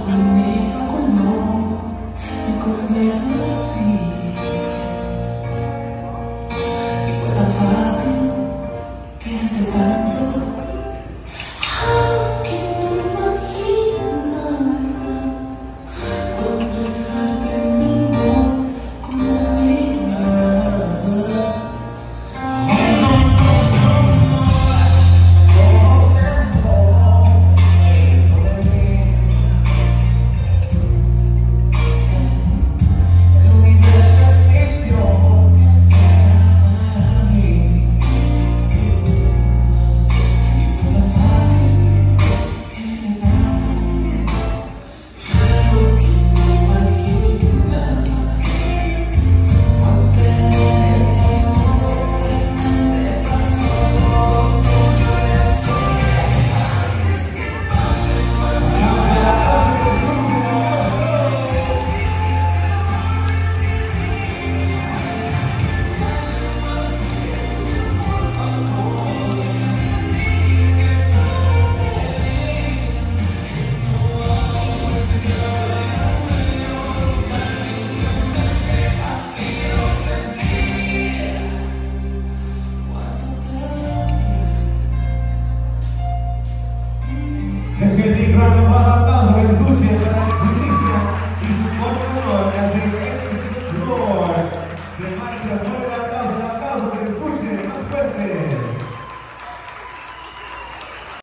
关于你。Let's get a big.